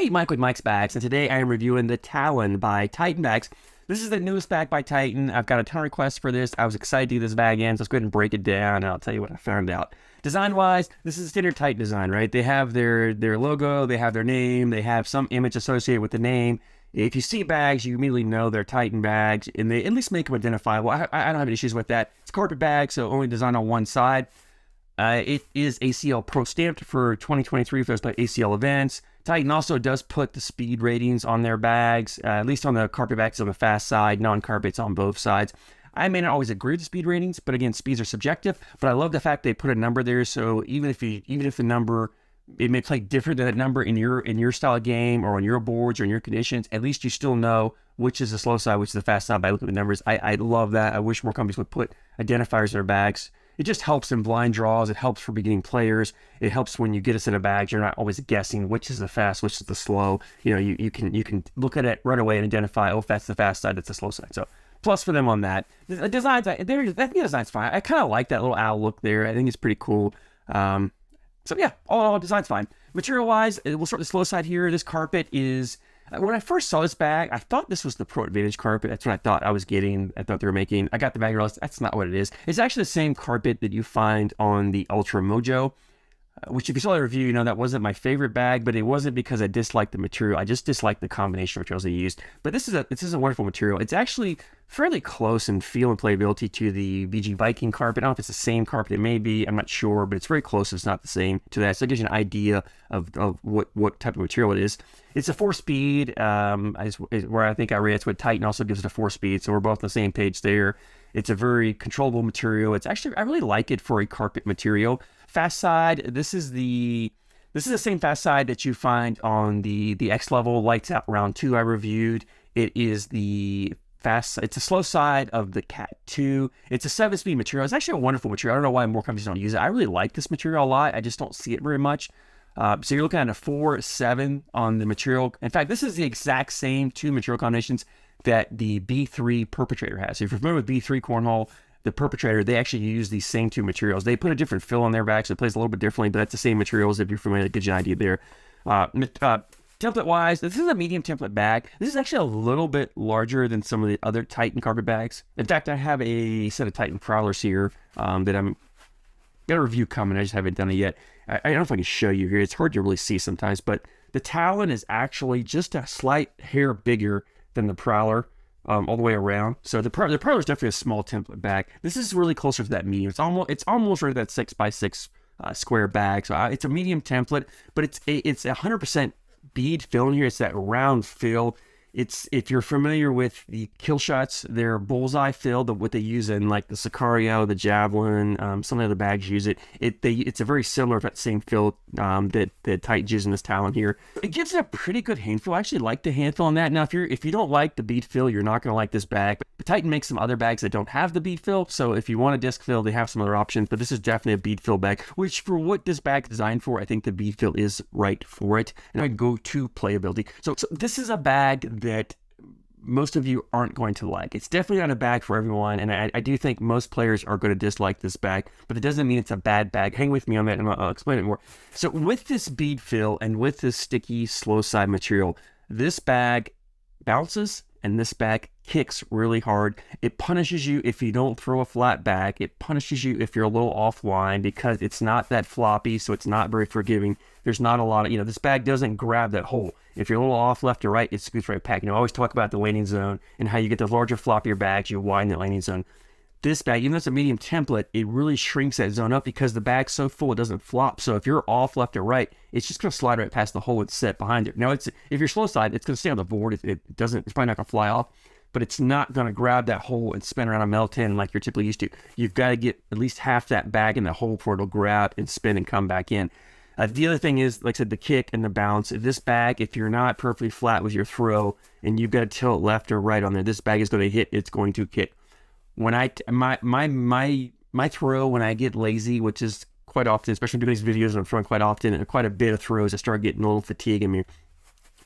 Hey, Mike with Mike's Bags, and today I am reviewing the Talon by Titan Bags. This is the newest bag by Titan. I've got a ton of requests for this. I was excited to get this bag in, so let's go ahead and break it down, and I'll tell you what I found out. Design-wise, this is a standard Titan design, right? They have their their logo, they have their name, they have some image associated with the name. If you see bags, you immediately know they're Titan bags, and they at least make them identifiable. I, I don't have any issues with that. It's a carpet bag, so only designed on one side. Uh, it is ACL Pro stamped for 2023 if for those ACL events. Titan also does put the speed ratings on their bags, uh, at least on the carpet bags on the fast side, non-carpets on both sides. I may not always agree with the speed ratings, but again, speeds are subjective. But I love the fact they put a number there, so even if you, even if the number it may play different than that number in your in your style of game or on your boards or in your conditions, at least you still know which is the slow side, which is the fast side by looking at the numbers. I, I love that. I wish more companies would put identifiers in their bags it just helps in blind draws. It helps for beginning players. It helps when you get us in a bag. You're not always guessing which is the fast, which is the slow. You know, you, you can you can look at it right away and identify, oh, that's the fast side, that's the slow side. So plus for them on that. The designs, I, I think the design's fine. I kind of like that little owl look there. I think it's pretty cool. Um, so yeah, all, in all design's fine. Material wise, we'll start the slow side here. This carpet is when I first saw this bag, I thought this was the Pro Advantage carpet. That's what I thought I was getting. I thought they were making. I got the bag and realized that's not what it is. It's actually the same carpet that you find on the Ultra Mojo. Uh, which if you saw the review, you know that wasn't my favorite bag, but it wasn't because I disliked the material. I just disliked the combination of materials they used. But this is a this is a wonderful material. It's actually fairly close in feel and playability to the BG Viking carpet. I don't know if it's the same carpet. It may be. I'm not sure, but it's very close. It's not the same to that. So it gives you an idea of, of what what type of material it is. It's a four speed. Um, where I think I read it's what Titan also gives it a four speed. So we're both on the same page there. It's a very controllable material. It's actually I really like it for a carpet material. Fast side, this is the this is the same fast side that you find on the the X level lights out round two I reviewed. It is the fast it's a slow side of the cat 2 it's a seven speed material. It's actually a wonderful material. I don't know why more companies don't use it. I really like this material a lot. I just don't see it very much. Uh, so you're looking at a 4 7 on the material. In fact this is the exact same two material combinations that the b3 perpetrator has if you're familiar with b3 cornhole the perpetrator, they actually use these same two materials. They put a different fill on their back, so it plays a little bit differently, but that's the same materials if you're familiar. It gives you an idea there. Uh, uh, template wise, this is a medium template bag. This is actually a little bit larger than some of the other Titan carpet bags. In fact, I have a set of Titan Prowlers here um, that I'm got a review coming. I just haven't done it yet. I, I don't know if I can show you here. It's hard to really see sometimes, but the Talon is actually just a slight hair bigger than the Prowler um, all the way around. So the the Prowler is definitely a small template bag. This is really closer to that medium. It's almost it's almost right at that six by six uh, square bag. So uh, it's a medium template, but it's it's a hundred percent bead fill in here. It's that round fill it's if you're familiar with the kill shots, they're bullseye fill, the, what they use in like the Sicario, the Javelin, um, some of the bags use it. It they it's a very similar, same fill um, that that Titan uses in this Talon here. It gives it a pretty good hand feel. I actually like the hand feel on that. Now, if you're if you don't like the bead fill, you're not going to like this bag. But Titan makes some other bags that don't have the bead fill, so if you want a disc fill, they have some other options. But this is definitely a bead fill bag, which for what this bag is designed for, I think the bead fill is right for it. And I go to playability. So, so this is a bag that most of you aren't going to like. It's definitely not a bag for everyone, and I, I, do think most players are going to dislike this bag, but it doesn't mean it's a bad bag. Hang with me on that, and I'll, I'll explain it more. So with this bead fill and with this sticky slow side material, this bag bounces and this bag kicks really hard. It punishes you if you don't throw a flat bag. It punishes you if you're a little offline because it's not that floppy, so it's not very forgiving. There's not a lot of, you know, this bag doesn't grab that hole. If you're a little off left or right, it scoots right back. You know, I always talk about the landing zone and how you get the larger, floppier bags, you widen the landing zone. This bag, even though it's a medium template, it really shrinks that zone up because the bag's so full it doesn't flop. So if you're off left or right, it's just gonna slide right past the hole and set behind it. Now it's if you're slow side, it's gonna stay on the board. It, it doesn't. It's probably not gonna fly off, but it's not gonna grab that hole and spin around and melt in like you're typically used to. You've got to get at least half that bag in the hole for it'll grab and spin and come back in. Uh, the other thing is, like I said, the kick and the bounce. This bag, if you're not perfectly flat with your throw and you've got to tilt left or right on there, this bag is going to hit. It's going to kick when I my my my my throw when I get lazy, which is quite often, especially doing these videos, I'm throwing quite often, and quite a bit of throws. I start getting a little fatigue in me.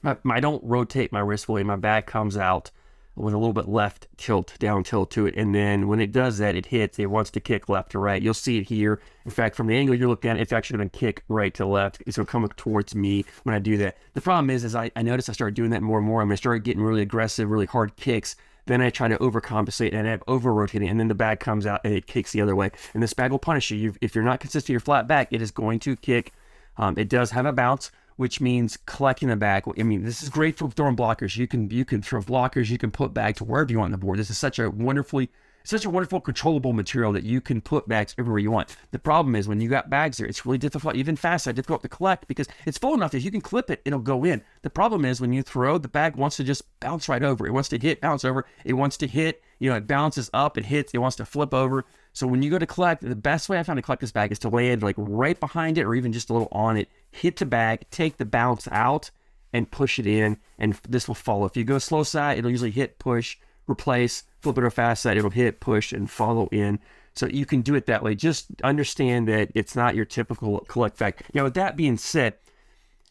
I, I don't rotate my wrist fully. My back comes out with a little bit left tilt, down tilt to it. And then when it does that, it hits, it wants to kick left to right. You'll see it here. In fact, from the angle you're looking at, it's actually going to kick right to left. It's going to come towards me when I do that. The problem is, is I, I noticed I started doing that more and more. I'm going to start getting really aggressive, really hard kicks. Then I try to overcompensate and I have over rotating, and then the bag comes out and it kicks the other way. And this bag will punish you. You've, if you're not consistent your flat back, it is going to kick. Um, it does have a bounce, which means collecting the bag. I mean, this is great for throwing blockers. You can you can throw blockers. You can put bag to wherever you want on the board. This is such a wonderfully such a wonderful controllable material that you can put bags everywhere you want. The problem is when you got bags there, it's really difficult, even faster, difficult to collect because it's full enough that you can clip it, it'll go in. The problem is when you throw, the bag wants to just bounce right over. It wants to hit, bounce over. It wants to hit, you know, it bounces up, it hits, it wants to flip over. So when you go to collect, the best way I found to collect this bag is to land like right behind it or even just a little on it, hit the bag, take the bounce out, and push it in, and this will follow. If you go slow side, it'll usually hit, push, replace, flip it or fast side, it'll hit, push, and follow in. So you can do it that way. Just understand that it's not your typical collect bag. Now, with that being said,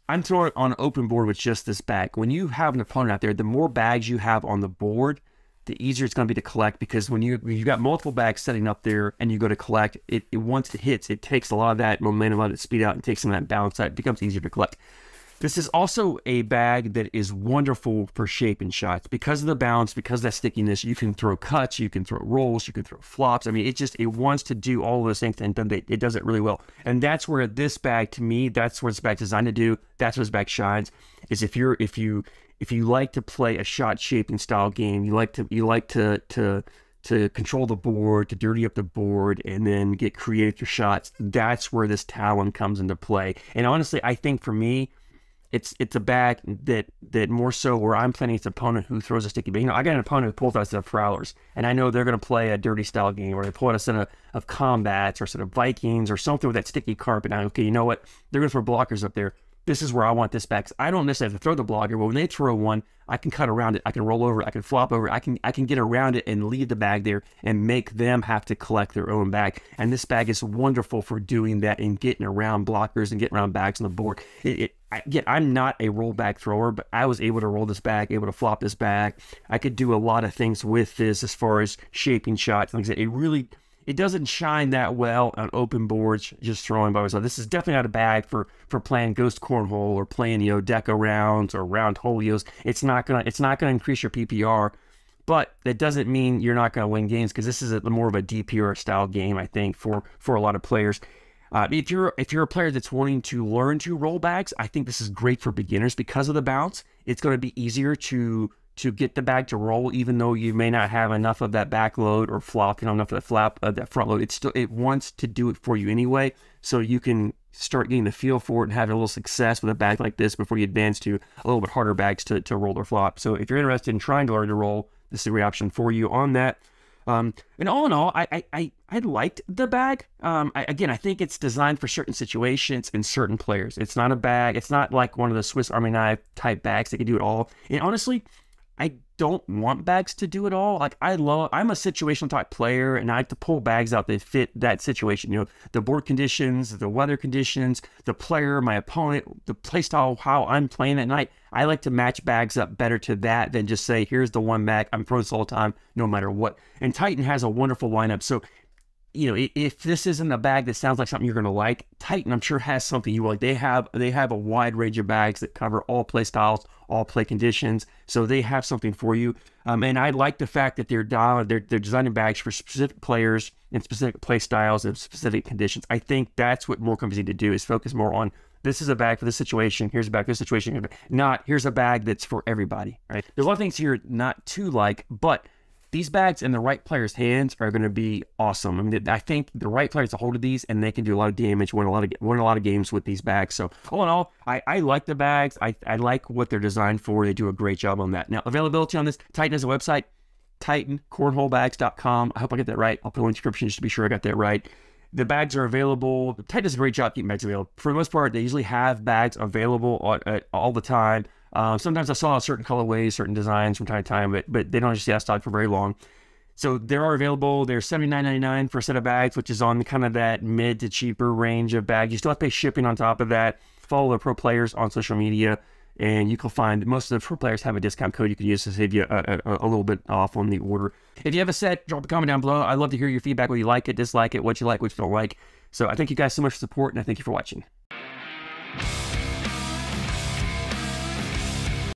I'm throwing it on an open board with just this bag. When you have an opponent out there, the more bags you have on the board, the easier it's going to be to collect because when you you've got multiple bags setting up there and you go to collect, it, it once it hits, it takes a lot of that momentum, out of speed out, and takes some of that balance out. It becomes easier to collect. This is also a bag that is wonderful for shaping shots because of the bounce, because of that stickiness. You can throw cuts, you can throw rolls, you can throw flops. I mean, it just it wants to do all those things and it does it really well. And that's where this bag, to me, that's what this bag designed to do. That's what this bag shines. Is if you're if you if you like to play a shot shaping style game, you like to you like to to to control the board, to dirty up the board, and then get creative your shots. That's where this Talon comes into play. And honestly, I think for me, it's it's a bag that that more so where I'm playing against an opponent who throws a sticky bag. You know, I got an opponent who pulls us of Prowlers, and I know they're going to play a dirty style game, or they pull out a set of, of combats, or set of Vikings, or something with that sticky carpet. I, okay, you know what? They're going to throw blockers up there this is where I want this back. I don't necessarily have to throw the blocker, but when they throw one, I can cut around it. I can roll over it. I can flop over it. I can I can get around it and leave the bag there and make them have to collect their own bag. And this bag is wonderful for doing that and getting around blockers and getting around bags on the board. It, it again, I'm not a roll back thrower, but I was able to roll this bag, able to flop this bag. I could do a lot of things with this as far as shaping shots. Like I said, it really it doesn't shine that well on open boards just throwing by myself. This is definitely not a bag for for playing ghost cornhole or playing you know deca rounds or round holios. It's not gonna it's not gonna increase your PPR, but that doesn't mean you're not gonna win games because this is a, more of a DPR style game I think for for a lot of players. Uh, if you're if you're a player that's wanting to learn to roll bags, I think this is great for beginners because of the bounce. It's going to be easier to to get the bag to roll, even though you may not have enough of that back load or flop, you know, enough of that flap, of that front load. It still it wants to do it for you anyway, so you can start getting the feel for it and having a little success with a bag like this before you advance to a little bit harder bags to, to roll or flop. So if you're interested in trying to learn to roll, this is a great option for you on that. Um, and all in all, I I, I, I liked the bag. Um, I, again, I think it's designed for certain situations and certain players. It's not a bag. It's not like one of the Swiss Army knife type bags that can do it all. And honestly, I don't want bags to do it all. Like I love, I'm a situational type player, and I like to pull bags out that fit that situation. You know, the board conditions, the weather conditions, the player, my opponent, the playstyle, how I'm playing at night. I like to match bags up better to that than just say, here's the one bag. I'm throwing this all the time, no matter what. And Titan has a wonderful lineup. So you know, if this isn't a bag that sounds like something you're going to like, Titan, I'm sure has something you like. They have they have a wide range of bags that cover all play styles, all play conditions, so they have something for you. Um, and I like the fact that they're they're they're designing bags for specific players and specific play styles and specific conditions. I think that's what more companies need to do is focus more on this is a bag for this situation. Here's a bag for this situation. Not here's a bag that's for everybody. Right? There's a lot of things here not to like, but these bags in the right player's hands are going to be awesome. I mean, I think the right players to hold of these, and they can do a lot of damage, win a lot of win a lot of games with these bags. So all in all, I, I like the bags. I, I like what they're designed for. They do a great job on that. Now availability on this Titan has a website, TitanCornholeBags.com. I hope I get that right. I'll put a link in the description just to be sure I got that right. The bags are available. Titan does a great job keeping bags available. For the most part, they usually have bags available all, all the time. Um, sometimes I saw certain colorways, certain designs from time to time, but but they don't just stay stock for very long. So they are available. They're $79.99 for a set of bags, which is on kind of that mid to cheaper range of bags. You still have to pay shipping on top of that. Follow the pro players on social media. and you can find most of the pro players have a discount code you can use to save you a, a, a, little bit off on the order. If you have a set, drop a comment down below. I'd love to hear your feedback, whether you like it, dislike it, what you like, what you don't like. So I thank you guys so much for support, and I thank you for watching.